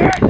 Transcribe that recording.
Shit!